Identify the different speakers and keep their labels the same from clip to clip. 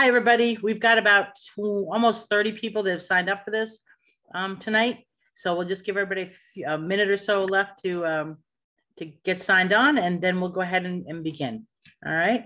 Speaker 1: Hi, everybody. We've got about two, almost 30 people that have signed up for this um, tonight. So we'll just give everybody a, few, a minute or so left to um, to get signed on, and then we'll go ahead and, and begin. All right.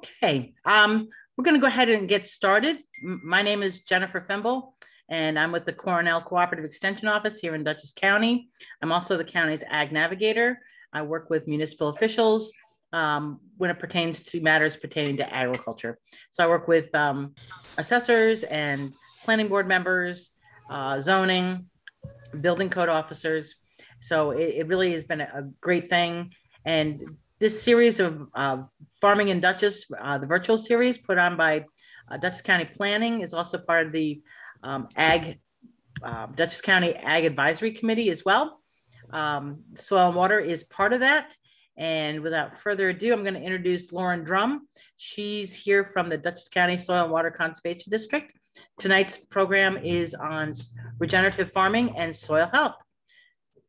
Speaker 1: Okay, um, we're going to go ahead and get started. My name is Jennifer Fimble, and I'm with the Cornell Cooperative Extension Office here in Dutchess County. I'm also the county's ag navigator. I work with municipal officials um, when it pertains to matters pertaining to agriculture. So I work with um, assessors and planning board members, uh, zoning, building code officers. So it, it really has been a great thing. And this series of uh, Farming in Dutchess, uh, the virtual series put on by uh, Dutchess County Planning, is also part of the um, Ag, uh, Dutchess County Ag Advisory Committee as well. Um, Soil and Water is part of that. And without further ado, I'm going to introduce Lauren Drum. She's here from the Dutchess County Soil and Water Conservation District. Tonight's program is on regenerative farming and soil health.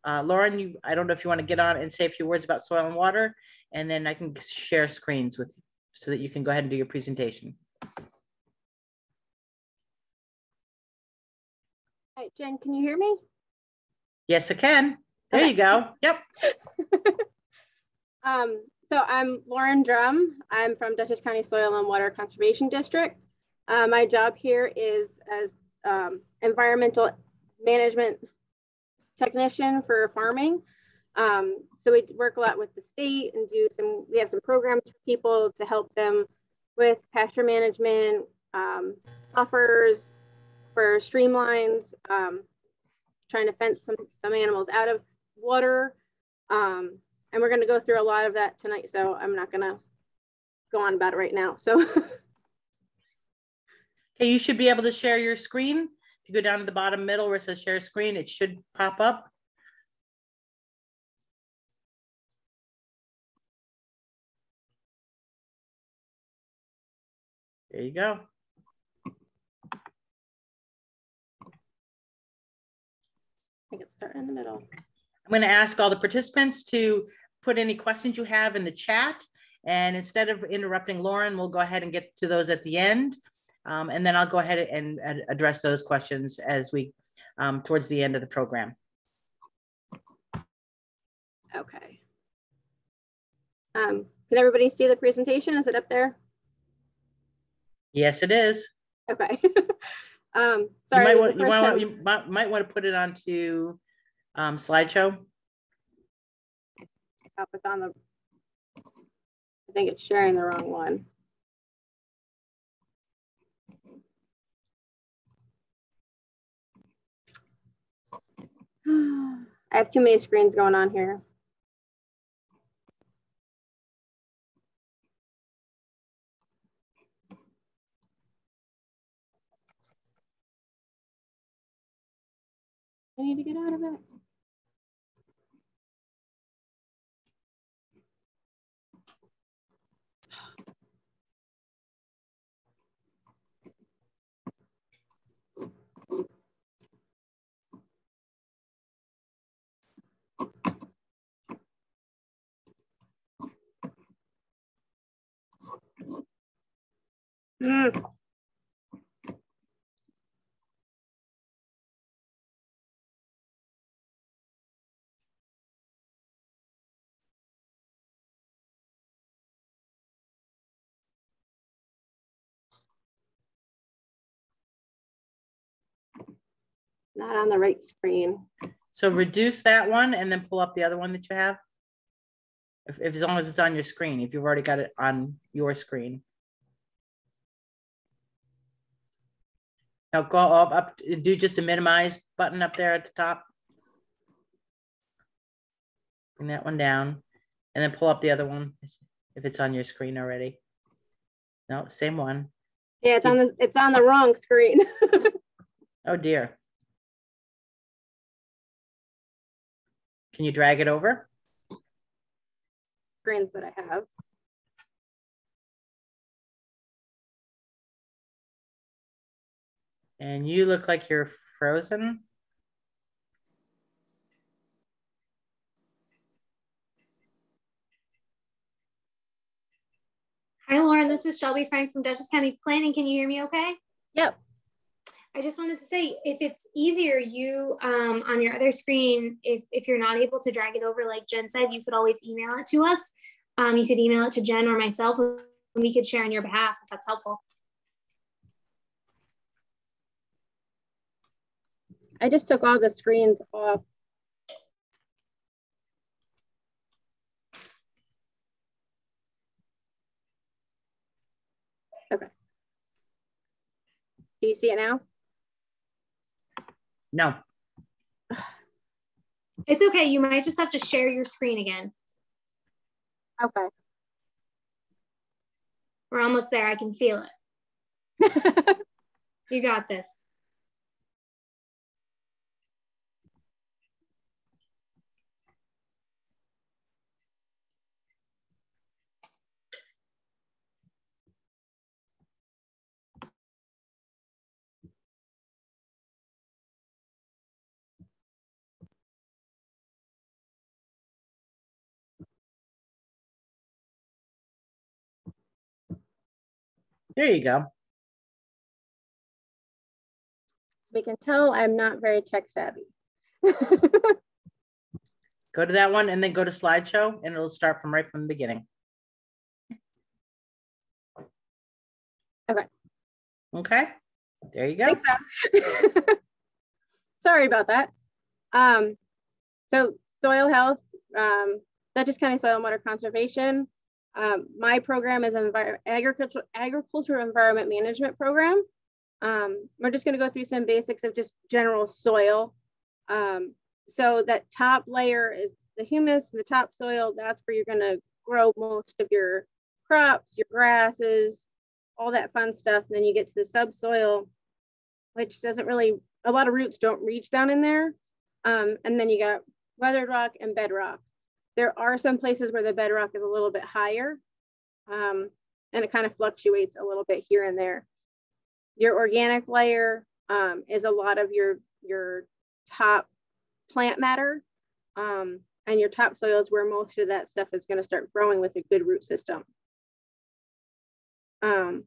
Speaker 1: Uh, Lauren, you, I don't know if you want to get on and say a few words about soil and water, and then I can share screens with so that you can go ahead and do your presentation.
Speaker 2: Hi, Jen, can you hear me?
Speaker 1: Yes, I can. There you go. Yep.
Speaker 2: um, so I'm Lauren Drum. I'm from Dutchess County Soil and Water Conservation District. Uh, my job here is as um, environmental management technician for farming. Um, so we work a lot with the state and do some, we have some programs for people to help them with pasture management, um, buffers for streamlines, um, trying to fence some, some animals out of water. Um, and we're going to go through a lot of that tonight. So I'm not going to go on about it right now. So.
Speaker 1: okay, you should be able to share your screen. If you go down to the bottom middle where it says share screen, it should pop up. There you go.
Speaker 2: I think it's starting in the middle.
Speaker 1: I'm going to ask all the participants to put any questions you have in the chat. And instead of interrupting Lauren, we'll go ahead and get to those at the end. Um, and then I'll go ahead and, and address those questions as we, um, towards the end of the program.
Speaker 2: Okay. Um, can everybody see the presentation? Is it up there?
Speaker 1: Yes, it is.
Speaker 2: Okay. um, sorry.
Speaker 1: You might, want, you, want, you might, might want to put it onto um, slideshow.
Speaker 2: Oh, it's on the, I think it's sharing the wrong one. I have too many screens going on here. I need to get out of it. Mm. Not on the right screen.
Speaker 1: So reduce that one and then pull up the other one that you have. If, if as long as it's on your screen, if you've already got it on your screen. Now go up, up, do just a minimize button up there at the top. Bring that one down and then pull up the other one if it's on your screen already. No, same one.
Speaker 2: Yeah, it's on the it's on the wrong screen.
Speaker 1: oh dear. Can you drag it over?
Speaker 2: Screens that I have.
Speaker 1: And you look like you're frozen.
Speaker 3: Hi, Lauren. This is Shelby Frank from Dutchess County Planning. Can you hear me okay?
Speaker 2: Yep.
Speaker 3: I just wanted to say, if it's easier, you um, on your other screen, if, if you're not able to drag it over, like Jen said, you could always email it to us. Um, you could email it to Jen or myself, and we could share on your behalf if that's helpful.
Speaker 2: I just took all the screens off. Okay. Do you see it now?
Speaker 1: No.
Speaker 3: It's okay. You might just have to share your screen again.
Speaker 2: Okay.
Speaker 3: We're almost there. I can feel it. you got this.
Speaker 1: There you go.
Speaker 2: We can tell I'm not very tech savvy.
Speaker 1: go to that one and then go to slideshow and it'll start from right from the beginning.
Speaker 2: Okay.
Speaker 1: Okay. There you go.
Speaker 2: So. Sorry about that. Um, so soil health, um, Dutchess County Soil and Water Conservation um, my program is an agricultural agriculture environment management program. Um, we're just going to go through some basics of just general soil. Um, so that top layer is the humus, the topsoil. That's where you're going to grow most of your crops, your grasses, all that fun stuff. And then you get to the subsoil, which doesn't really a lot of roots don't reach down in there. Um, and then you got weathered rock and bedrock. There are some places where the bedrock is a little bit higher um, and it kind of fluctuates a little bit here and there. Your organic layer um, is a lot of your, your top plant matter um, and your topsoil is where most of that stuff is gonna start growing with a good root system. Um,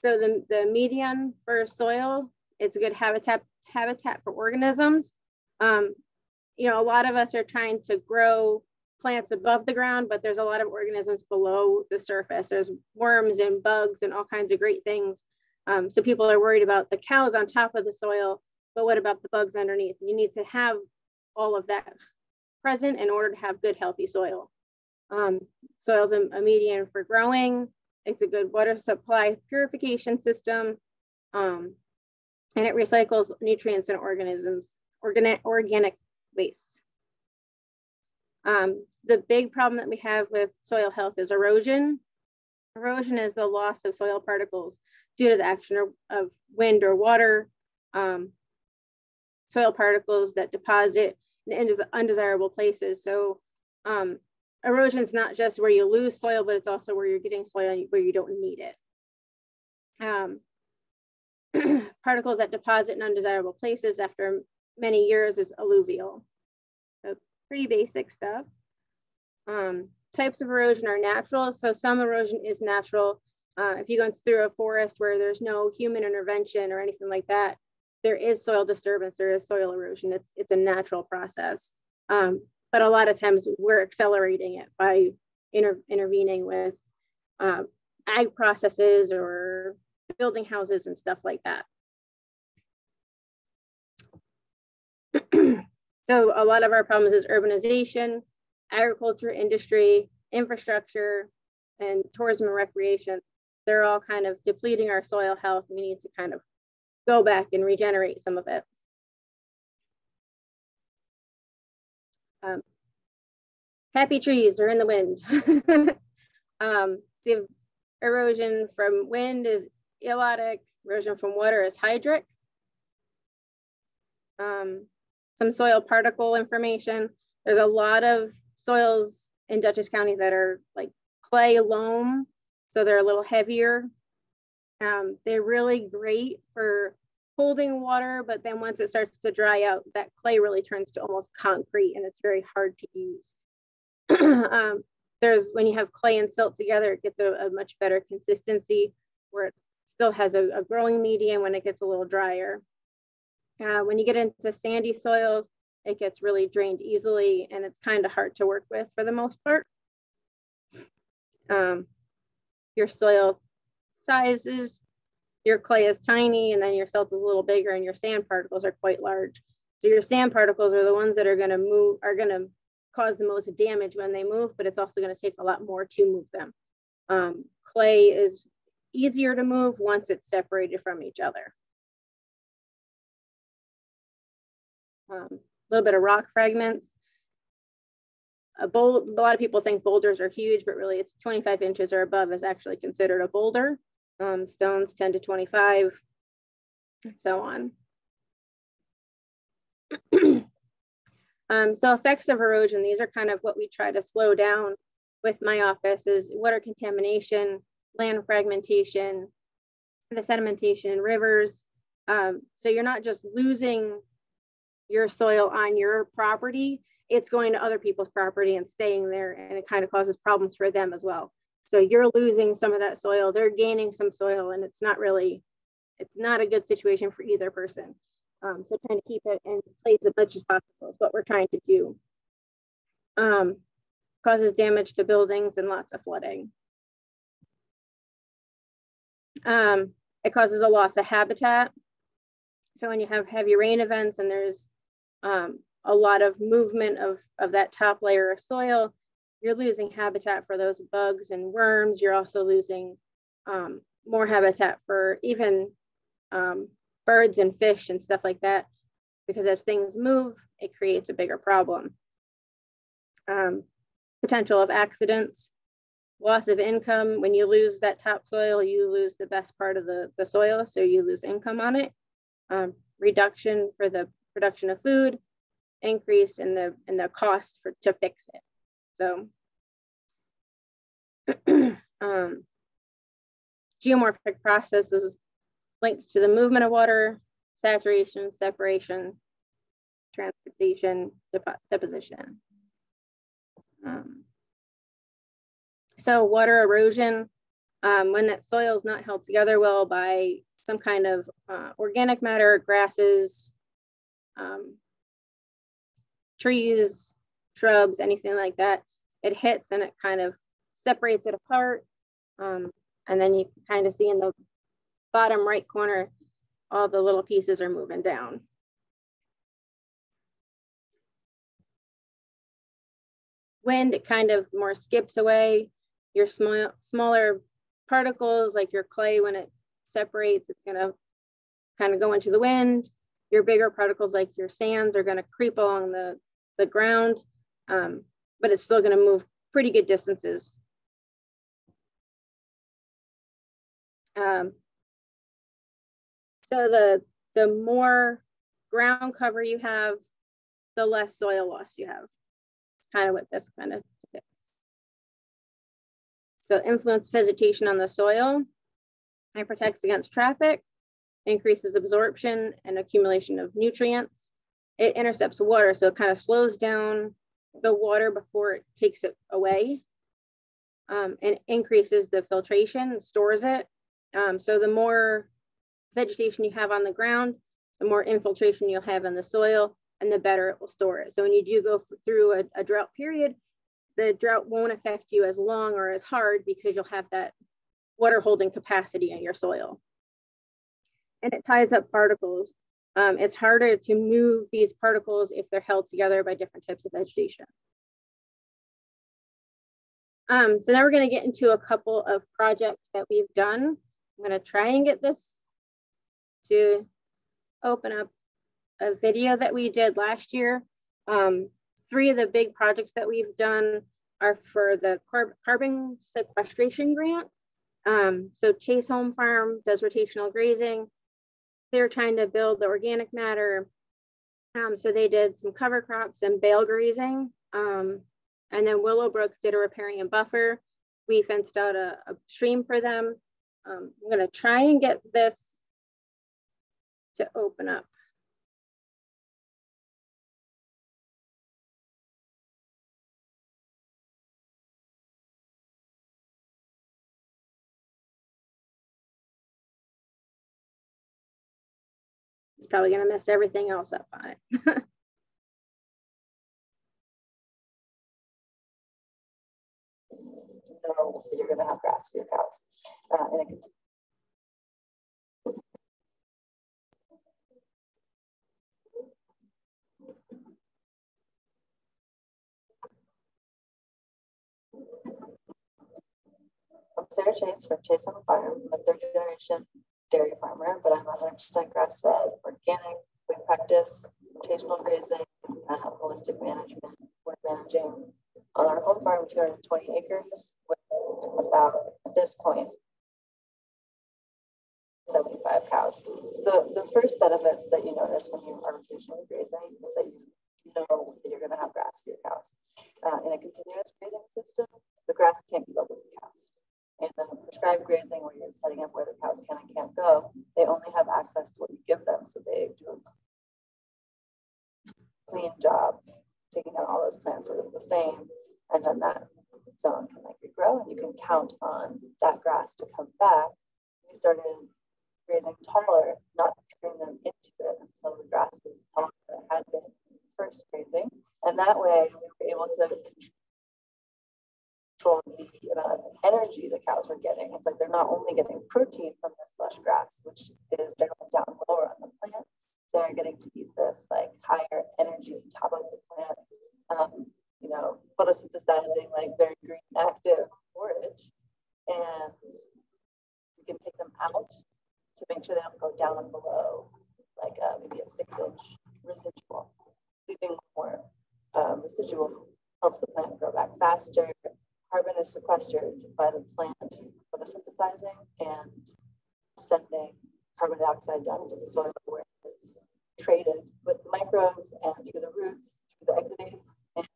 Speaker 2: so the, the median for soil, it's a good habitat, habitat for organisms. Um, you know, a lot of us are trying to grow plants above the ground, but there's a lot of organisms below the surface. There's worms and bugs and all kinds of great things. Um, so people are worried about the cows on top of the soil, but what about the bugs underneath? You need to have all of that present in order to have good, healthy soil. Um, soil's a, a median for growing. It's a good water supply purification system. Um, and it recycles nutrients and organisms, organic, organic waste. Um, the big problem that we have with soil health is erosion. Erosion is the loss of soil particles due to the action of wind or water, um, soil particles that deposit in undesirable places. So um, erosion is not just where you lose soil, but it's also where you're getting soil where you don't need it. Um, particles that deposit in undesirable places after many years is alluvial. So pretty basic stuff. Um, types of erosion are natural. So some erosion is natural. Uh, if you go through a forest where there's no human intervention or anything like that, there is soil disturbance, there is soil erosion. It's, it's a natural process. Um, but a lot of times we're accelerating it by inter intervening with uh, ag processes or building houses and stuff like that. so a lot of our problems is urbanization, agriculture, industry, infrastructure, and tourism and recreation. They're all kind of depleting our soil health. We need to kind of go back and regenerate some of it. Um, happy trees are in the wind. um, so erosion from wind is elotic, erosion from water is hydric. Um, some soil particle information. There's a lot of soils in Dutchess County that are like clay loam, so they're a little heavier. Um, they're really great for holding water, but then once it starts to dry out, that clay really turns to almost concrete and it's very hard to use. um, there's when you have clay and silt together, it gets a, a much better consistency where it still has a, a, growing medium when it gets a little drier. Uh, when you get into sandy soils, it gets really drained easily and it's kind of hard to work with for the most part. Um, your soil sizes, your clay is tiny and then your silt is a little bigger and your sand particles are quite large. So your sand particles are the ones that are gonna move, are gonna cause the most damage when they move, but it's also gonna take a lot more to move them. Um, clay is easier to move once it's separated from each other. A little bit of rock fragments. A, bold, a lot of people think boulders are huge, but really it's 25 inches or above is actually considered a boulder. Um, stones 10 to 25, and so on. um, so effects of erosion, these are kind of what we try to slow down with my office is water contamination, land fragmentation, the sedimentation in rivers. Um, so you're not just losing your soil on your property, it's going to other people's property and staying there, and it kind of causes problems for them as well. So you're losing some of that soil, they're gaining some soil, and it's not really, it's not a good situation for either person. Um, so trying to keep it in place as much as possible is what we're trying to do. Um, causes damage to buildings and lots of flooding. Um, it causes a loss of habitat. So when you have heavy rain events and there's um, a lot of movement of, of that top layer of soil, you're losing habitat for those bugs and worms. You're also losing um, more habitat for even um, birds and fish and stuff like that. Because as things move, it creates a bigger problem. Um, potential of accidents, loss of income. When you lose that topsoil, you lose the best part of the, the soil, so you lose income on it. Um, reduction for the production of food, increase in the in the cost for to fix it. So um, geomorphic processes linked to the movement of water, saturation, separation, transportation, dep deposition. Um, so water erosion, um, when that soil is not held together well by some kind of uh, organic matter, grasses, um, trees, shrubs, anything like that, it hits and it kind of separates it apart. Um, and then you kind of see in the bottom right corner, all the little pieces are moving down. Wind, it kind of more skips away your small, smaller particles like your clay, when it separates, it's gonna kind of go into the wind. Your bigger particles like your sands are gonna creep along the, the ground, um, but it's still gonna move pretty good distances. Um, so the, the more ground cover you have, the less soil loss you have. It's kind of what this kind of so influence vegetation on the soil. It protects against traffic, increases absorption and accumulation of nutrients. It intercepts water, so it kind of slows down the water before it takes it away um, and increases the filtration, stores it. Um, so the more vegetation you have on the ground, the more infiltration you'll have in the soil and the better it will store it. So when you do go through a, a drought period, the drought won't affect you as long or as hard because you'll have that water holding capacity in your soil. And it ties up particles. um, it's harder to move these particles if they're held together by different types of vegetation. Um, so now we're going to get into a couple of projects that we've done. I'm going to try and get this to open up a video that we did last year. Um, three of the big projects that we've done are for the carb carbon sequestration grant. Um, so Chase Home Farm does rotational grazing. They're trying to build the organic matter. Um, so they did some cover crops and bale grazing. Um, and then Willowbrook did a riparian buffer. We fenced out a, a stream for them. Um, I'm gonna try and get this to open up. Probably gonna mess everything else up on it.
Speaker 4: that you're going to have grass for your cows. Uh, and I'm Sarah Chase from Chase on the Farm. A third generation dairy farmer, but I'm 100% grass fed, organic. We practice rotational grazing, uh, holistic management. We're managing on our home farm 220 acres with about, at this point, 75 cows. The, the first benefits that you notice when you are rotationally grazing is that you know that you're going to have grass for your cows. Uh, in a continuous grazing system, the grass can't keep up with the cows. In the prescribed grazing, where you're setting up where the cows can and can't go, they only have access to what you give them. So they do a clean job taking down all those plants sort of the same. And then that zone can like regrow and you can count on that grass to come back. We started grazing taller, not turning them into it until the grass was taller than it had been first grazing. And that way we were able to control the amount of energy the cows were getting. It's like they're not only getting protein from this lush grass, which is generally down lower on the plant, they're getting to eat this like higher energy top of the plant. Um, you know, photosynthesizing like very green active forage. And you can pick them out to make sure they don't go down below like uh, maybe a six inch residual. Leaving more um, residual helps the plant grow back faster. Carbon is sequestered by the plant photosynthesizing and sending carbon dioxide down into the soil where it's traded with microbes and through the roots, through the exudates, And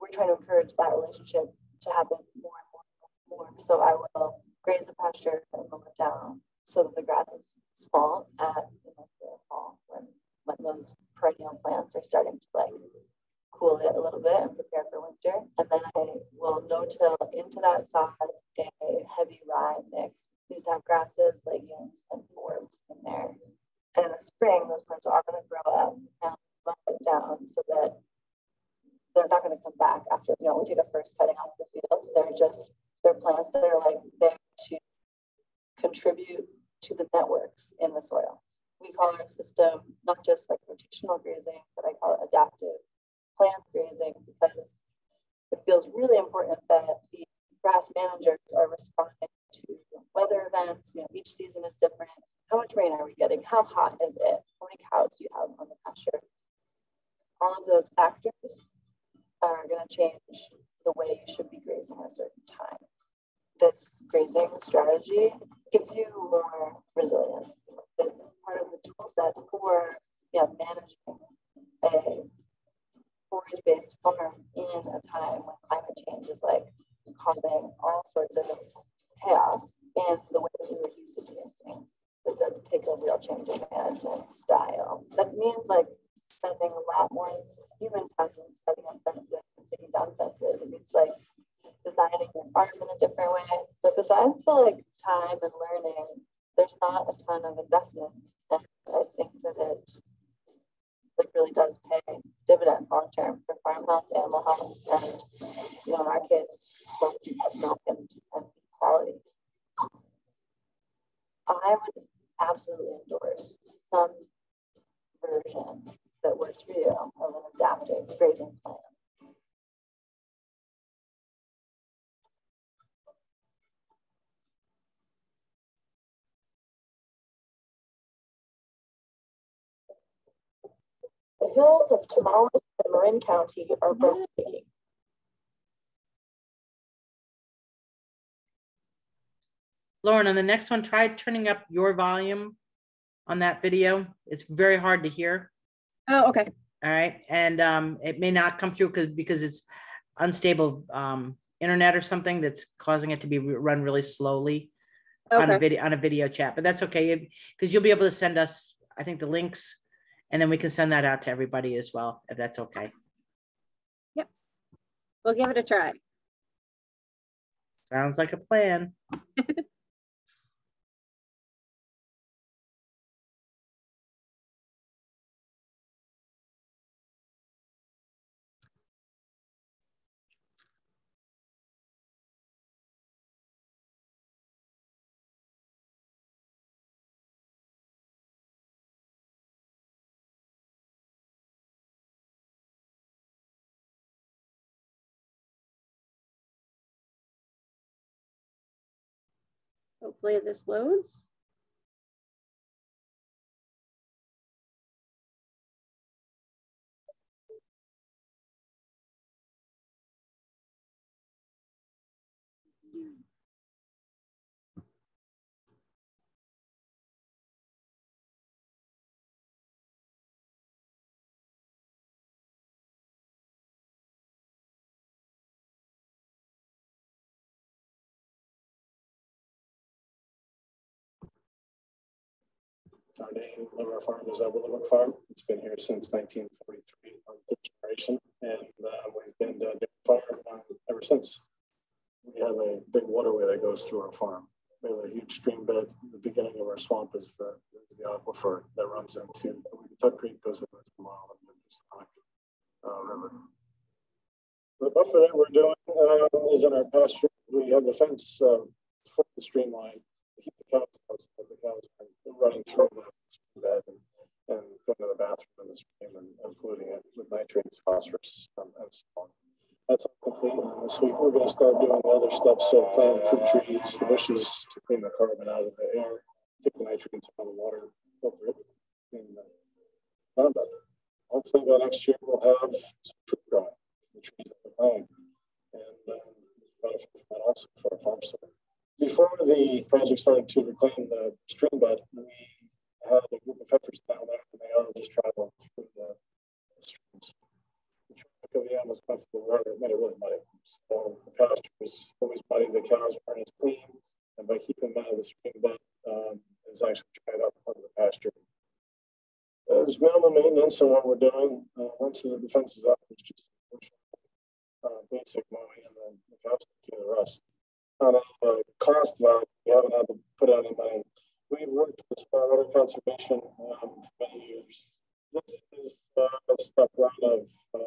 Speaker 4: we're trying to encourage that relationship to happen more and more and more. So I will graze the pasture and mow it down so that the grass is small at you know, the fall when, when those perennial plants are starting to like cool it a little bit and prepare for winter. And then I will no-till into that sod a heavy rye mix. These have grasses, legumes, and forbs in there. And in the spring, those plants are going to grow up and mow it down so that they're not going to come back after, you know, we take a first cutting off the field. They're just, they're plants that are like there to contribute to the networks in the soil. We call our system not just like rotational grazing, but I call it adaptive plant grazing because it feels really important that the grass managers are responding to weather events. You know, each season is different. How much rain are we getting? How hot is it? How many cows do you have on the pasture? All of those factors are going to change the way you should be grazing at a certain time. This grazing strategy gives you more resilience. It's part of the tool set for yeah, managing a forage-based farm in a time when climate change is like causing all sorts of chaos in the way that we were used to doing things. It does take a real change in management style. That means like spending a lot more human time setting up fences and taking down fences. It means like designing your farm in a different way. But besides the like time and learning, there's not a ton of investment. And I think that it like really does pay dividends long term for farm health, animal health, and you know, in our case, both milk and, and quality. I would absolutely endorse some version that works for you of an adaptive grazing plan. Hills of Tomales and Marin County are breathtaking.
Speaker 1: Lauren, on the next one, try turning up your volume on that video. It's very hard to hear.
Speaker 2: Oh, okay.
Speaker 1: All right. And um, it may not come through because because it's unstable um, internet or something that's causing it to be run really slowly on a video on a video chat. But that's okay because you'll be able to send us, I think, the links, and then we can send that out to everybody as well, if that's okay. Yep.
Speaker 2: We'll give it a try.
Speaker 1: Sounds like a plan.
Speaker 2: Hopefully this loads.
Speaker 5: Our name of our farm is Overlook Farm. It's been here since nineteen forty-three, our third generation, and uh, we've been uh, doing farm uh, ever since. We have a big waterway that goes through our farm. We have a huge stream bed. The beginning of our swamp is the, is the aquifer that runs into, Tuck Creek goes over to mile the uh, River. The buffer that we're doing uh, is in our pasture. We have the fence uh, for the stream line to keep the cows out, so the cows running through the bed and, and going to the bathroom in the stream and, and polluting it with nitrates, phosphorus, um, and so on. That's all complete. And this week we're going to start doing the other stuff. So planting fruit trees, the bushes to clean the carbon out of the air, take the nitrates out of the water, filter it, clean the Roundup. Hopefully by next year we'll have some fruit growing, the trees that we're. And um, benefit from that also for our farm. Before the project started to reclaim the stream bed, we had a group of peppers down there and they all just traveling through the, the streams. The traffic of the animals went through the water, it made it really muddy. So the pasture was always muddy, the cows weren't as clean. And by keeping them out of the stream bed, um, actually dried up part of the pasture. Uh, There's minimal maintenance on what we're doing. Uh, once the defense is up, it's just uh, basic mowing and then the cows do the rest on a uh, cost value, we haven't had to put out any money. We've worked with water conservation um, for many years. This is uh, step one of, of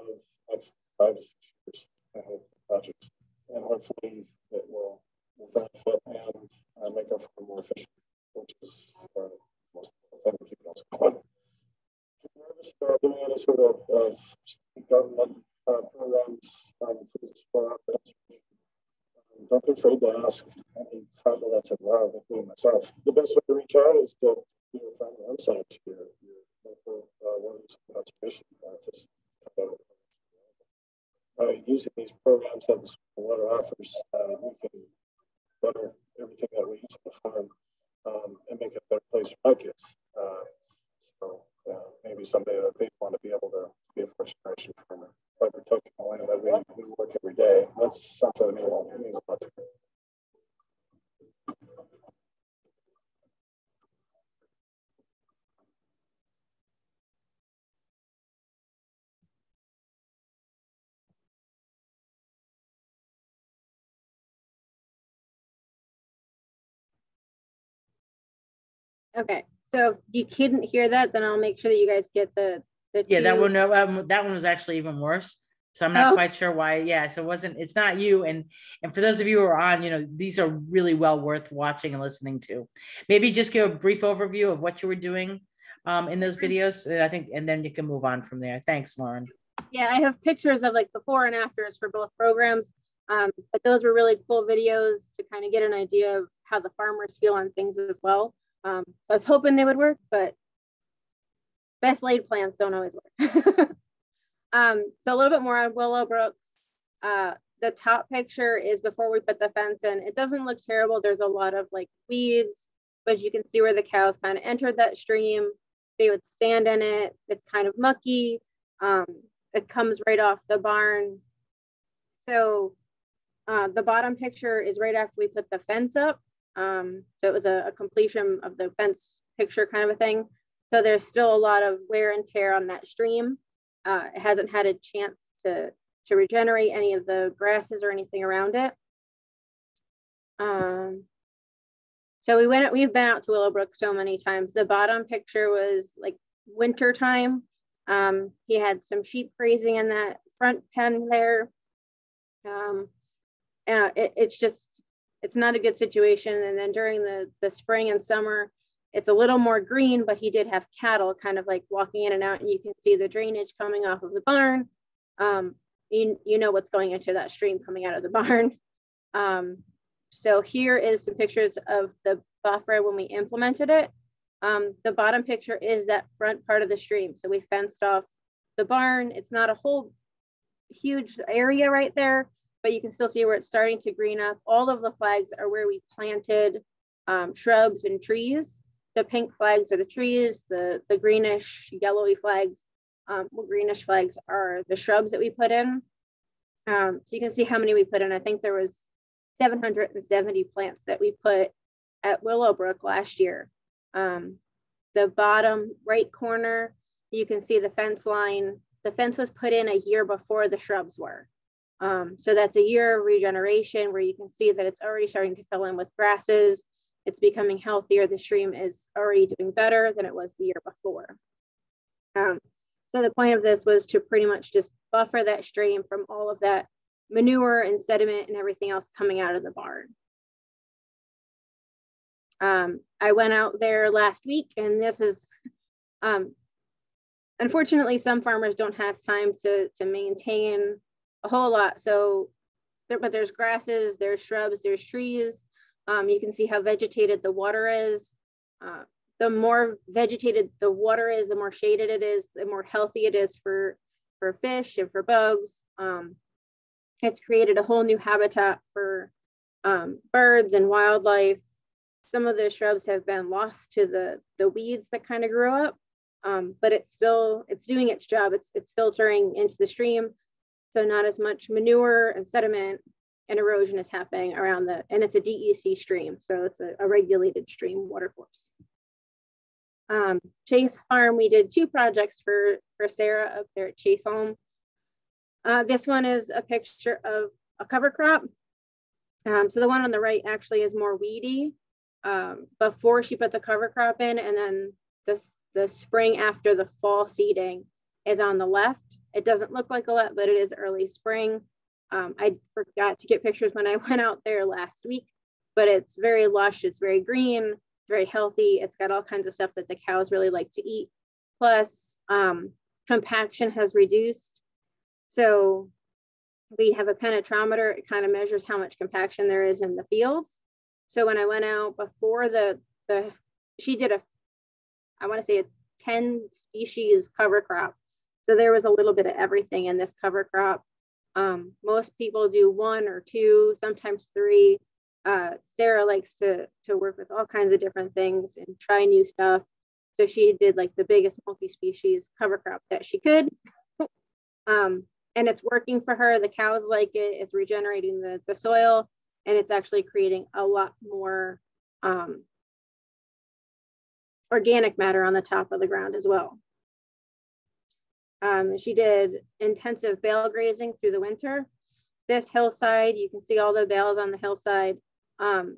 Speaker 5: next five to six years I hope, projects, and hopefully it will, will benefit and uh, make our farm more efficient, which is uh, most important thing us going. We're just uh, doing any sort of, of government uh, programs um, for this for our conservation don't be afraid to ask any farmer that's involved, including myself. The best way to reach out is to do farmer website, your, your local uh, water conservation practice. Uh, using these programs that the water offers, uh, we can better everything that we use on the farm um, and make it a better place for our kids. Uh, so uh, maybe someday that they want to be able to, be a first generation farmer by protecting the land that we, we work every day. That's something that means a lot, means a lot to me.
Speaker 2: Okay, so if you couldn't hear that, then I'll make sure that you guys get the, the.
Speaker 1: Yeah, that one, no, um, that one was actually even worse. So I'm not
Speaker 2: Oh.
Speaker 1: quite sure why. Yeah, so it wasn't, it's not you. And and for those of you who are on, you know, these are really well worth watching and listening to. Maybe just give a brief overview of what you were doing um, in those videos? And I think, and then you can move on from there. Thanks, Lauren.
Speaker 2: Yeah, I have pictures of like before and afters for both programs. Um, but those were really cool videos to kind of get an idea of how the farmers feel on things as well. Um, so I was hoping they would work, but best laid plans don't always work. um, so a little bit more on Willowbrooks. Uh, the top picture is before we put the fence in. It doesn't look terrible. There's a lot of like weeds, but you can see where the cows kind of entered that stream. They would stand in it. It's kind of mucky. Um, it comes right off the barn. So uh, the bottom picture is right after we put the fence up. Um, so it was a, a, completion of the fence picture kind of a thing. So there's still a lot of wear and tear on that stream. Uh, it hasn't had a chance to, to regenerate any of the grasses or anything around it. Um, so we went, we've been out to Willowbrook so many times. The bottom picture was like winter time. Um, he had some sheep grazing in that front pen there. Um, uh, it, it's just, it's not a good situation. And then during the, the spring and summer, it's a little more green, but he did have cattle kind of like walking in and out and you can see the drainage coming off of the barn. Um, you, you know what's going into that stream coming out of the barn. Um, so here is some pictures of the buffer when we implemented it. Um, the bottom picture is that front part of the stream. So we fenced off the barn. It's not a whole huge area right there, but you can still see where it's starting to green up. All of the flags are where we planted um, shrubs and trees. The pink flags are the trees, the, the greenish, yellowy flags, um, well, greenish flags are the shrubs that we put in. Um, so you can see how many we put in. I think there was 770 plants that we put at Willowbrook last year. Um, the bottom right corner, you can see the fence line. The fence was put in a year before the shrubs were. Um, so that's a year of regeneration where you can see that it's already starting to fill in with grasses. It's becoming healthier. The stream is already doing better than it was the year before. Um, so the point of this was to pretty much just buffer that stream from all of that manure and sediment and everything else coming out of the barn. Um, I went out there last week and this is, um, unfortunately, some farmers don't have time to, to maintain a whole lot. So, there, but there's grasses, there's shrubs, there's trees. Um, you can see how vegetated the water is. Uh, the more vegetated the water is, the more shaded it is, the more healthy it is for, for fish and for bugs. Um, it's created a whole new habitat for um, birds and wildlife. Some of the shrubs have been lost to the, the weeds that kind of grew up, um, but it's still, it's doing its job. It's, it's filtering into the stream. So not as much manure and sediment and erosion is happening around the, and it's a DEC stream. So it's a, a regulated stream water course. Um, Chase Farm, we did two projects for, for Sarah up there at Chase Home. Uh, this one is a picture of a cover crop. Um, so the one on the right actually is more weedy um, before she put the cover crop in and then this the spring after the fall seeding is on the left. It doesn't look like a lot, but it is early spring. Um, I forgot to get pictures when I went out there last week, but it's very lush. It's very green, very healthy. It's got all kinds of stuff that the cows really like to eat. Plus, um, compaction has reduced. So we have a penetrometer. It kind of measures how much compaction there is in the fields. So when I went out before the, the she did a, I want to say a 10 species cover crop. So there was a little bit of everything in this cover crop. Um, most people do one or two, sometimes three. Uh, Sarah likes to, to work with all kinds of different things and try new stuff. So she did like the biggest multi-species cover crop that she could. um, and it's working for her. The cows like it. It's regenerating the, the soil and it's actually creating a lot more um, organic matter on the top of the ground as well. Um, she did intensive bale grazing through the winter. This hillside, you can see all the bales on the hillside. Um,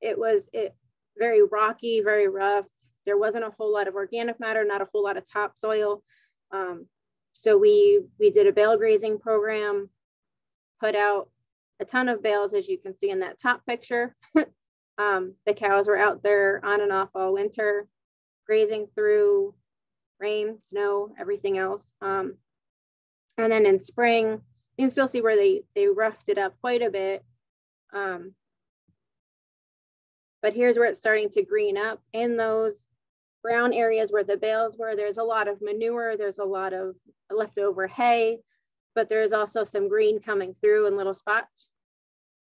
Speaker 2: it was it very rocky, very rough. There wasn't a whole lot of organic matter, not a whole lot of topsoil. Um, so we we did a bale grazing program, put out a ton of bales, as you can see in that top picture. um, the cows were out there on and off all winter. grazing through rain, snow, everything else. Um, and then in spring, you can still see where they, they roughed it up quite a bit. Um, but here's where it's starting to green up in those brown areas where the bales were. There's a lot of manure, there's a lot of leftover hay, but there's also some green coming through in little spots.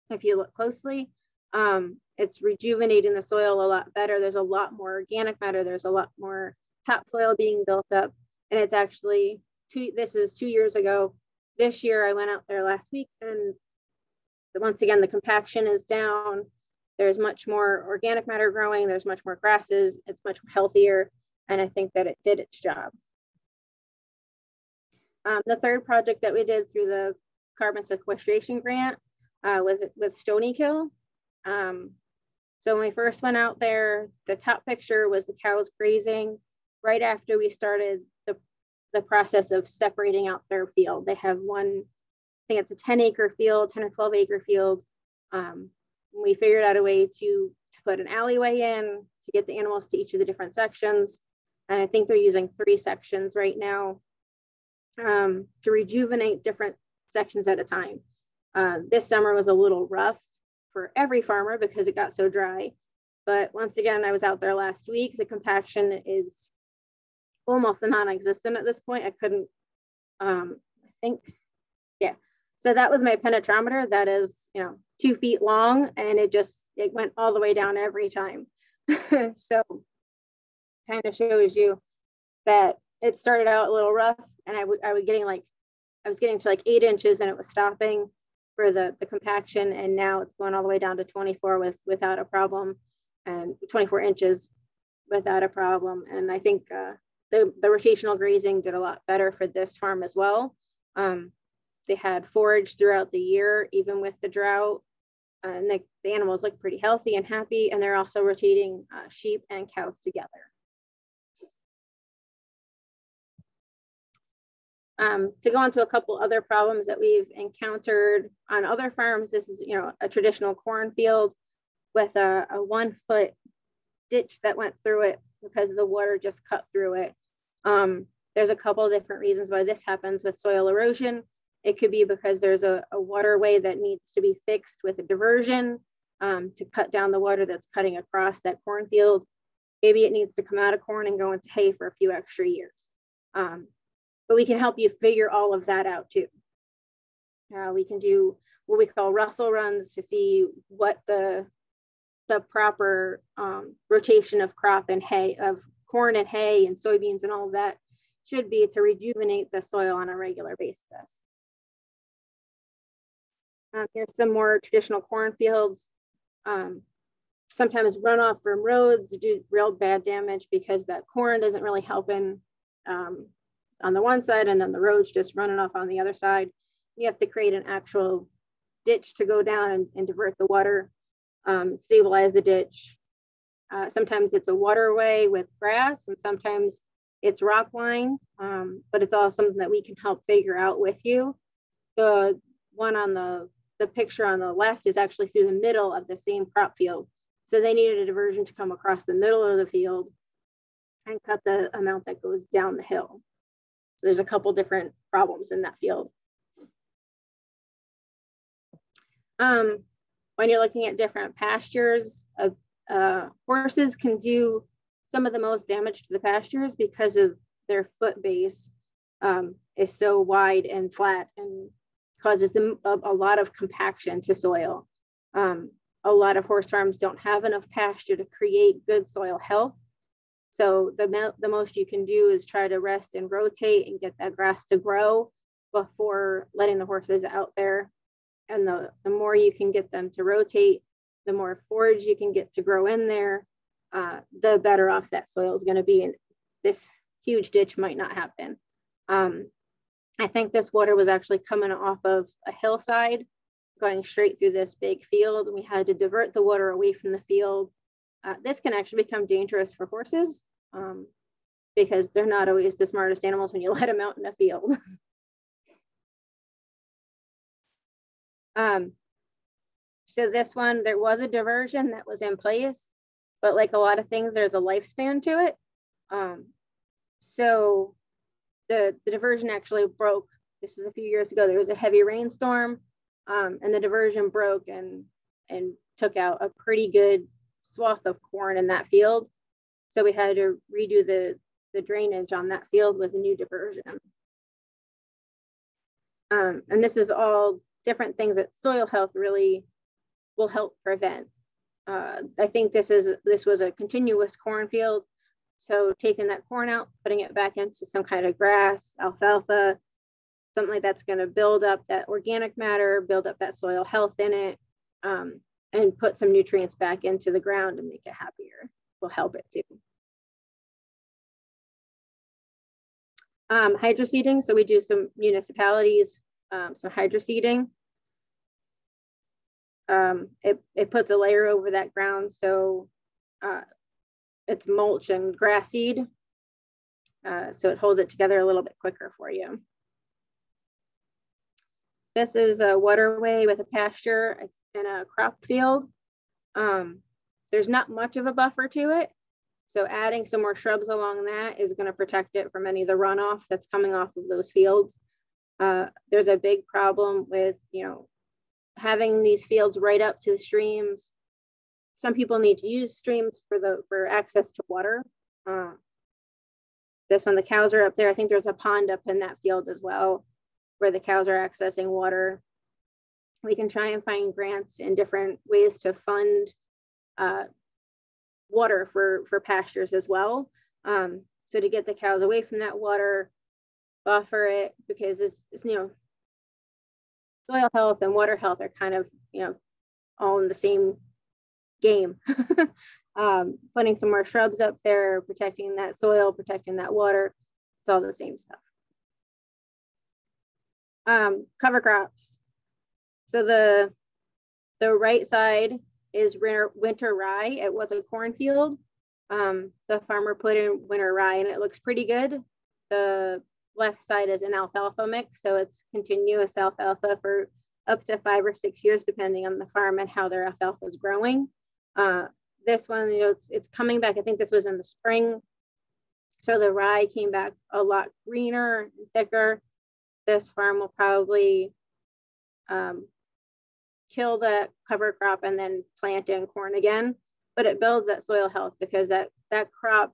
Speaker 2: If you look closely, um, it's rejuvenating the soil a lot better. There's a lot more organic matter. There's a lot more topsoil being built up. And it's actually two, this is two years ago. This year I went out there last week and once again, the compaction is down. There's much more organic matter growing. There's much more grasses. It's much healthier. And I think that it did its job. Um, the third project that we did through the carbon sequestration grant uh, was with Stony Kill. Um, so when we first went out there, the top picture was the cows grazing right after we started the, the process of separating out their field. They have one, I think it's a 10 acre field, 10 or 12 acre field. Um, we figured out a way to, to put an alleyway in to get the animals to each of the different sections. And I think they're using three sections right now um, to rejuvenate different sections at a time. Uh, this summer was a little rough for every farmer because it got so dry. But once again, I was out there last week. The compaction is almost non-existent at this point. I couldn't, um, I think, yeah. So that was my penetrometer. That is, you know, two feet long and it just, it went all the way down every time. so kind of shows you that it started out a little rough and I, I was getting like, I was getting to like eight inches and it was stopping for the, the compaction. And now it's going all the way down to 24 with without a problem and 24 inches without a problem. And I think uh, the, the rotational grazing did a lot better for this farm as well. Um, they had forage throughout the year, even with the drought. and the, the animals look pretty healthy and happy. And they're also rotating uh, sheep and cows together. Um, to go on to a couple other problems that we've encountered on other farms, this is you know a traditional cornfield with a, a one foot ditch that went through it because the water just cut through it. Um, there's a couple of different reasons why this happens with soil erosion. It could be because there's a, a waterway that needs to be fixed with a diversion um, to cut down the water that's cutting across that cornfield. Maybe it needs to come out of corn and go into hay for a few extra years. Um, but we can help you figure all of that out too. Uh, we can do what we call RUSLE runs to see what the the proper um, rotation of crop and hay of corn and hay and soybeans and all of that should be to rejuvenate the soil on a regular basis. Um, here's some more traditional cornfields. Um, sometimes runoff from roads do real bad damage because that corn doesn't really helping um, on the one side and then the road's just running off on the other side. You have to create an actual ditch to go down and, and divert the water, um, stabilize the ditch. Uh, sometimes it's a waterway with grass and sometimes it's rock lined, um, but it's all something that we can help figure out with you. The one on the, the picture on the left is actually through the middle of the same crop field. So they needed a diversion to come across the middle of the field and cut the amount that goes down the hill So there's a couple different problems in that field. Um, when you're looking at different pastures, uh, uh, horses can do some of the most damage to the pastures because of their foot base um, is so wide and flat and causes them a, a lot of compaction to soil. Um, a lot of horse farms don't have enough pasture to create good soil health. So the, the most you can do is try to rest and rotate and get that grass to grow before letting the horses out there. And the, the more you can get them to rotate, the more forage you can get to grow in there, uh, the better off that soil is going to be. And this huge ditch might not happen. Um, I think this water was actually coming off of a hillside going straight through this big field. We had to divert the water away from the field uh, this can actually become dangerous for horses um, because they're not always the smartest animals when you let them out in a field. um, so this one, there was a diversion that was in place, but like a lot of things, there's a lifespan to it. Um, so the, the diversion actually broke. This is a few years ago. There was a heavy rainstorm um, and the diversion broke and, and took out a pretty good swath of corn in that field. So we had to redo the, the drainage on that field with a new diversion. Um, and this is all different things that soil health really will help prevent. Uh, I think this is this was a continuous cornfield. So taking that corn out, putting it back into some kind of grass, alfalfa, something like that's going to build up that organic matter, build up that soil health in it, um, and put some nutrients back into the ground and make it happier will help it too. Um, hydroseeding, so we do some municipalities, um, some hydroseeding. Um, it, it puts a layer over that ground so uh, it's mulch and grass seed. Uh, so it holds it together a little bit quicker for you. This is a waterway with a pasture and a crop field. Um, there's not much of a buffer to it. So adding some more shrubs along that is going to protect it from any of the runoff that's coming off of those fields. Uh, there's a big problem with, you know, having these fields right up to the streams. Some people need to use streams for the for access to water. Uh, this one, the cows are up there. I think there's a pond up in that field as well, where the cows are accessing water. We can try and find grants in different ways to fund uh, water for for pastures as well. Um, so to get the cows away from that water, buffer it because it's, it's you know soil health and water health are kind of you know all in the same game. um, putting some more shrubs up there, protecting that soil, protecting that water, it's all the same stuff. Um, cover crops. So the the right side is winter, winter rye. It was a cornfield. Um, the farmer put in winter rye and it looks pretty good. The left side is an alfalfa mix. So it's continuous alfalfa for up to five or six years, depending on the farm and how their alfalfa is growing. Uh, this one, you know, it's, it's coming back. I think this was in the spring. So the rye came back a lot greener and thicker. This farm will probably um, kill the cover crop and then plant in corn again. But it builds that soil health because that, that crop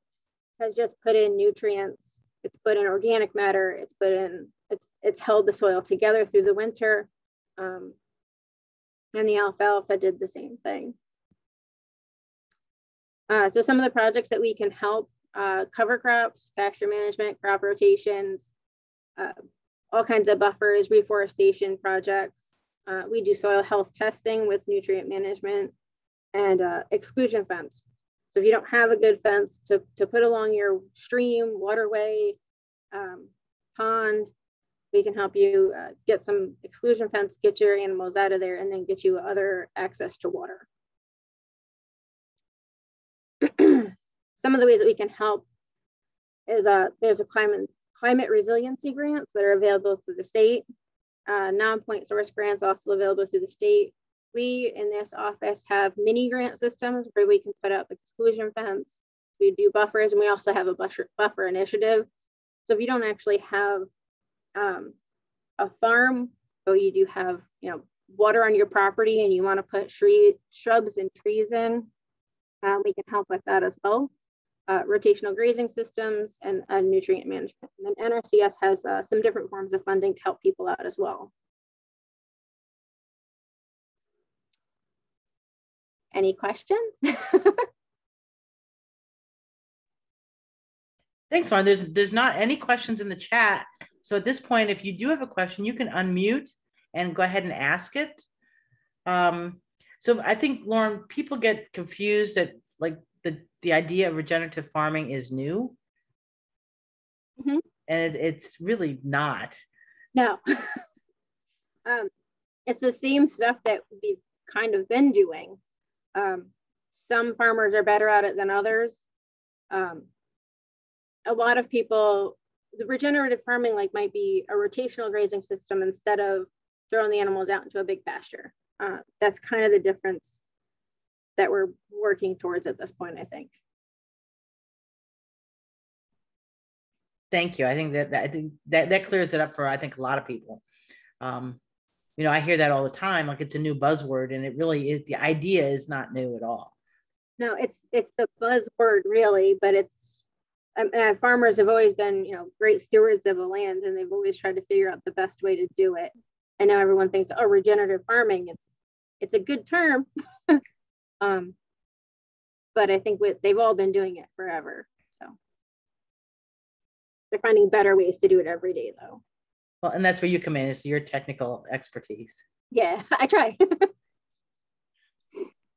Speaker 2: has just put in nutrients, it's put in organic matter, it's put in, it's, it's held the soil together through the winter. Um, and the alfalfa did the same thing. Uh, so some of the projects that we can help uh, cover crops, pasture management, crop rotations, uh, all kinds of buffers, reforestation projects, uh, we do soil health testing with nutrient management and uh, exclusion fence. So if you don't have a good fence to, to put along your stream, waterway, um, pond, we can help you uh, get some exclusion fence, get your animals out of there, and then get you other access to water. some of the ways that we can help is uh, there's a climate climate resiliency grants that are available through the state uh, non-point source grants also available through the state. We in this office have mini grant systems where we can put up exclusion fence. We do buffers and we also have a buffer, initiative. So if you don't actually have um, a farm, but you do have you know water on your property and you want to put tree, shrubs and trees in, um, we can help with that as well uh, rotational grazing systems, and uh, nutrient management. And then NRCS has uh, some different forms of funding to help people out as well. Any questions?
Speaker 1: Thanks, Lauren. There's there's not any questions in the chat. So at this point, if you do have a question, you can unmute and go ahead and ask it. Um, so I think Lauren, people get confused that like the the idea of regenerative farming is new mm-hmm. and it, it's really not
Speaker 2: no um, it's the same stuff that we've kind of been doing um, some farmers are better at it than others um, a lot of people the regenerative farming like might be a rotational grazing system instead of throwing the animals out into a big pasture uh, that's kind of the difference that we're working towards at this point, I think.
Speaker 1: Thank you. I think that, that I think that that clears it up for I think a lot of people. Um, you know, I hear that all the time, like it's a new buzzword, and it really. The idea is not new at all.
Speaker 2: No, it's it's the buzzword really, but it's um, uh, farmers have always been you know great stewards of the land, and they've always tried to figure out the best way to do it. And now everyone thinks, oh, regenerative farming. It's it's a good term, um, but I think they've all been doing it forever. So they're finding better ways to do it every day, though.
Speaker 1: Well, and that's where you come in, is your technical expertise.
Speaker 2: Yeah, I try.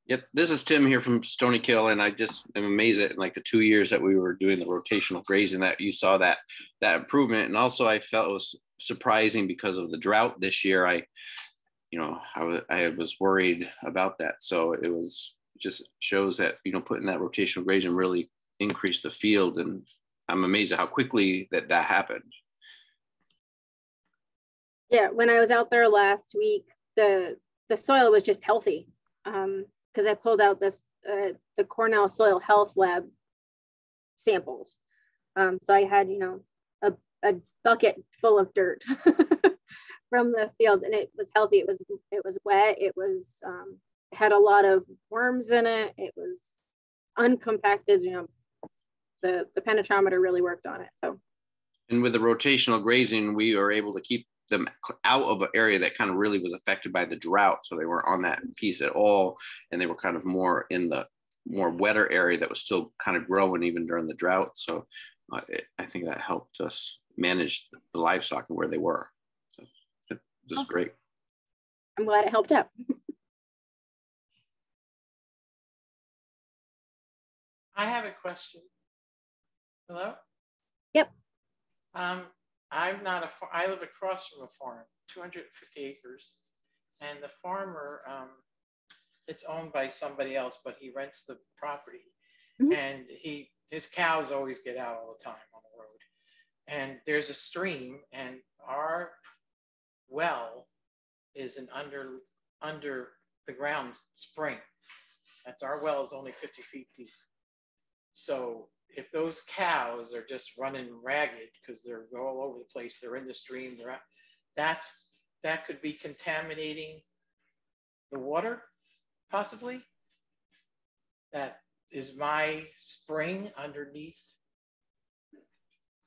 Speaker 6: Yep, this is Tim here from Stony Kill, and I just am amazed at like the two years that we were doing the rotational grazing that you saw that that improvement, and also I felt it was surprising because of the drought this year. I, you know, I, I was worried about that, so it was just shows that you know putting that rotational grazing really increased the field, and I'm amazed at how quickly that that happened.
Speaker 2: Yeah, when I was out there last week, the the soil was just healthy. Um, because I pulled out this uh, the Cornell Soil Health Lab samples. Um, so I had, you know, a, a bucket full of dirt from the field, and it was healthy. It was it was wet. It was um, had a lot of worms in it. It was uncompacted. You know, the the penetrometer really worked on it. So.
Speaker 6: And with the rotational grazing, we are able to keep them out of an area that kind of really was affected by the drought. So they weren't on that piece at all. And they were kind of more in the more wetter area that was still kind of growing even during the drought. So uh, it, I think that helped us manage the livestock and where they were. So it was oh. great.
Speaker 2: I'm glad it helped out.
Speaker 7: I have a question. Hello?
Speaker 2: Yep.
Speaker 7: Um, I'm not a, I live across from a farm, 250 acres. And the farmer, um, it's owned by somebody else, but he rents the property. Mm-hmm. And he, his cows always get out all the time on the road. And there's a stream, and our well is an under, under the ground spring. That's our well is only 50 feet deep. So if those cows are just running ragged because they're all over the place, they're in the stream, they're out, that's that could be contaminating the water, possibly. That is my spring underneath,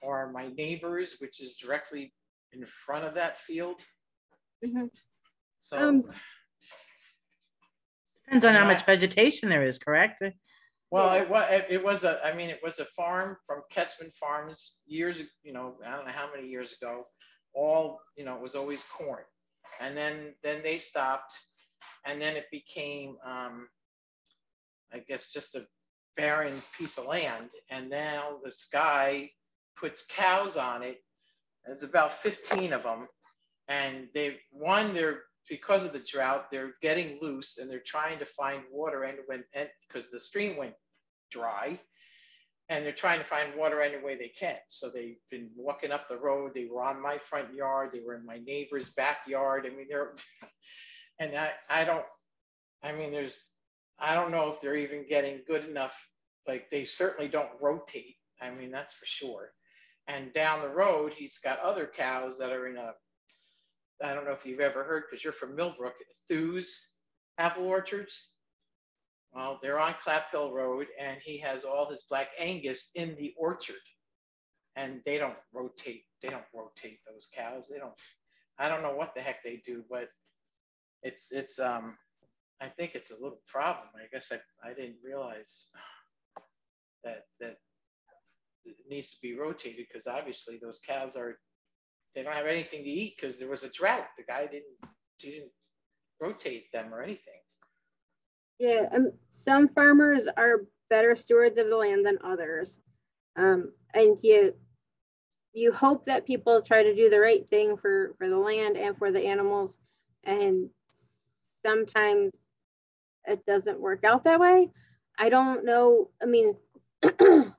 Speaker 7: or my neighbors, which is directly in front of that field.
Speaker 2: Mm-hmm.
Speaker 7: So um,
Speaker 1: depends on how much vegetation there is, correct?
Speaker 7: Well, it was, it was a, I mean, it was a farm from Kessman Farms years, you know, I don't know how many years ago. All, you know, it was always corn. And then, then they stopped and then it became, um, I guess, just a barren piece of land. And now this guy puts cows on it. There's about 15 of them. And they, one, they're because of the drought, they're getting loose and they're trying to find water and when because the stream went dry and they're trying to find water any way they can. So they've been walking up the road. They were on my front yard. They were in my neighbor's backyard. I mean, they're, and I, I don't, I mean, there's, I don't know if they're even getting good enough. Like they certainly don't rotate. I mean, that's for sure. And down the road, he's got other cows that are in a I don't know if you've ever heard, because you're from Millbrook, Thews apple orchards. Well, they're on Clap Hill Road, and he has all his black Angus in the orchard. And they don't rotate, they don't rotate those cows. They don't, I don't know what the heck they do, but it's, it's, um, I think it's a little problem. I guess I, I didn't realize that, that it needs to be rotated because obviously those cows are they don't have anything to eat because there was a drought. The guy didn't he didn't rotate them or anything.
Speaker 2: Yeah, um, some farmers are better stewards of the land than others, um, and you you hope that people try to do the right thing for for the land and for the animals, and sometimes it doesn't work out that way. I don't know. I mean.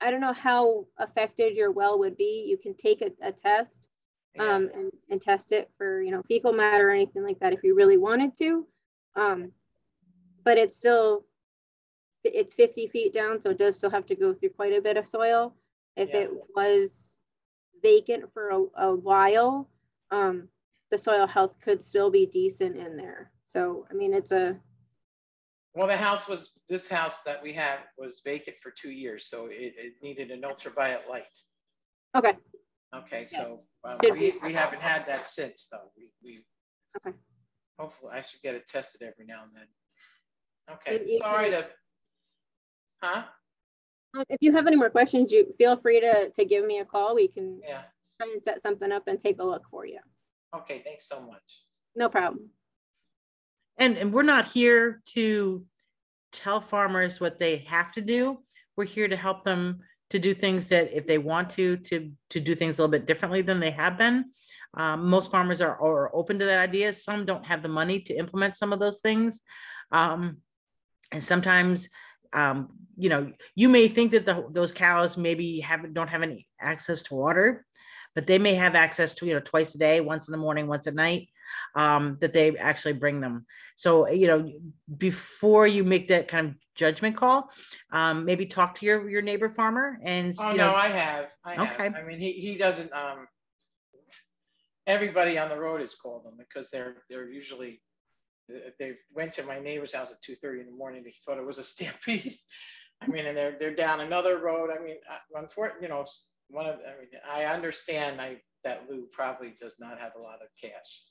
Speaker 2: I don't know how affected your well would be. You can take a, a test um, and, and test it for, you know, fecal matter or anything like that if you really wanted to. Um, but it's still, it's 50 feet down, so it does still have to go through quite a bit of soil. If
Speaker 7: Yeah.
Speaker 2: it was vacant for a, a while, um, the soil health could still be decent in there. So, I mean, it's a,
Speaker 7: Well, the house was, this house that we have was vacant for two years, so it, it needed an ultraviolet light.
Speaker 2: okay,
Speaker 7: Okay, so um,
Speaker 2: Did
Speaker 7: we,
Speaker 2: we-
Speaker 7: haven't had that since though. We, we.
Speaker 2: Okay.
Speaker 7: Hopefully, I should get it tested every now and then. Okay, sorry to. Huh?
Speaker 2: Um, if you have any more questions, you feel free to, to give me a call. We can
Speaker 7: Yeah,
Speaker 2: try and set something up and take a look for you.
Speaker 7: okay, thanks so much.
Speaker 2: No problem.
Speaker 1: And, and we're not here to tell farmers what they have to do. We're here to help them to do things that if they want to, to, to do things a little bit differently than they have been. Um, most farmers are, are open to that idea. Some don't have the money to implement some of those things. Um, and sometimes, um, you know, you may think that the, those cows maybe haven't, don't have any access to water, but they may have access to, you know, twice a day, once in the morning, once at night, um, that they actually bring them. So, you know, before you make that kind of judgment call, um, maybe talk to your, your neighbor farmer and,
Speaker 7: Oh,
Speaker 1: you
Speaker 7: no, I have, I have.
Speaker 1: Okay.
Speaker 7: I mean, he, he doesn't, um, everybody on the road has called them because they're, they're usually, they- went to my neighbor's house at two thirty in the morning. They thought it was a stampede. I mean, and they're, they're down another road. I mean, unfortunately, you know, one of, I mean, I understand I, that Lou probably does not have a lot of cash.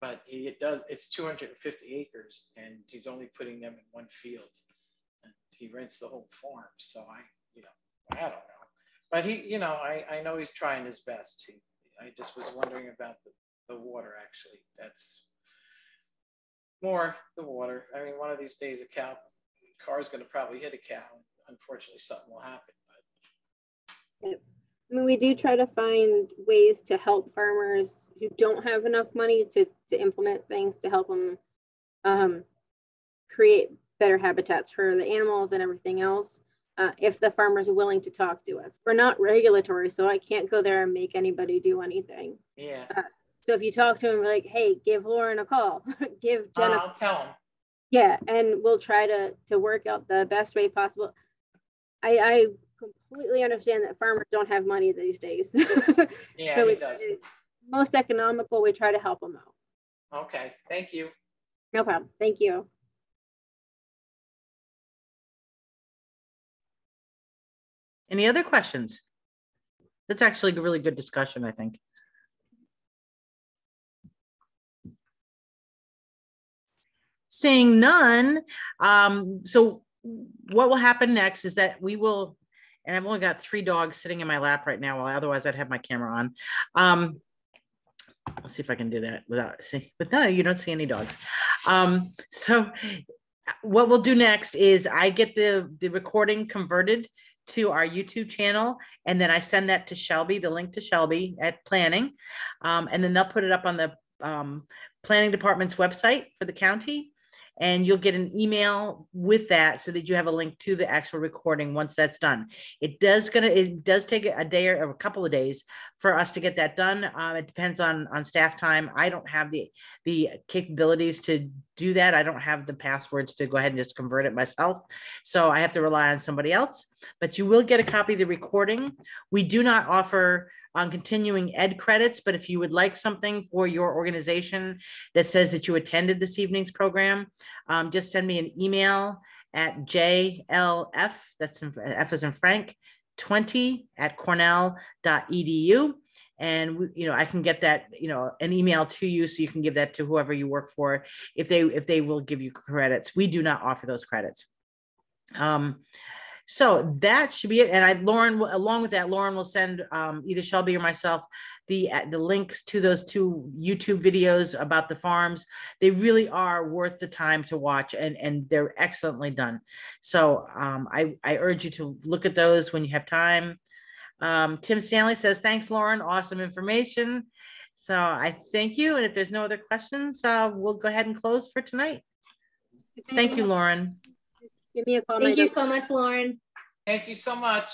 Speaker 7: But he it does, it's two hundred and fifty acres and he's only putting them in one field. And he rents the whole farm, so I, you know, I don't know. But he, you know, I, I know he's trying his best. He, I just was wondering about the, the water, actually. That's more the water. I mean, one of these days a cow, car's gonna probably hit a cow. Unfortunately, something will happen, but
Speaker 2: I mean, we do try to find ways to help farmers who don't have enough money to, to implement things to help them um, create better habitats for the animals and everything else. Uh, if the farmers are willing to talk to us, we're not regulatory, so I can't go there and make anybody do anything.
Speaker 7: yeah.
Speaker 2: So if you talk to them, like, hey, give Lauren a call, give
Speaker 7: Uh,
Speaker 2: Jenna,
Speaker 7: I'll tell him.
Speaker 2: yeah, and we'll try to to work out the best way possible. I, I completely understand that farmers don't have money these days.
Speaker 7: Yeah,
Speaker 2: so it-
Speaker 7: does.
Speaker 2: it- most economical, we try to help them out.
Speaker 7: Okay, thank you.
Speaker 2: No problem. Thank you.
Speaker 1: any other questions? That's actually a really good discussion, I think. Seeing none, um, so what will happen next is that we will, and I've only got three dogs sitting in my lap right now, while otherwise I'd have my camera on. Um, let's see if I can do that without see, but no, you don't see any dogs. Um, so what we'll do next is I get the the recording converted to our YouTube channel, and then I send that to Shelby, the link to Shelby at planning. Um, and then they'll put it up on the um, planning department's website for the county. And you'll get an email with that so that you have a link to the actual recording once that's done. It does gonna, it does take a day or a couple of days for us to get that done. Um, it depends on, on staff time. I don't have the, the capabilities to do that. I don't have the passwords to go ahead and just convert it myself. So I have to rely on somebody else but you will get a copy of the recording. We do not offer on continuing ed credits, but if you would like something for your organization that says that you attended this evening's program, um, just send me an email at JLF, that's in, F as in Frank, 20 at cornell.edu. And you know, I can get that, you know, an email to you so you can give that to whoever you work for if they if they will give you credits. We do not offer those credits. Um, so that should be it. And I, Lauren, will- along with that, Lauren will send um, either Shelby or myself the uh, the links to those two YouTube videos about the farms. They really are worth the time to watch, and and they're excellently done. So um, I I urge you to look at those when you have time. Um, Tim Stanley says, "Thanks, Lauren. Awesome information." So I thank you. And if there's no other questions, uh, we'll go ahead and close for tonight. Thank you, Lauren.
Speaker 2: Give me a call.
Speaker 3: Thank you so much, Lauren.
Speaker 7: Thank you so much.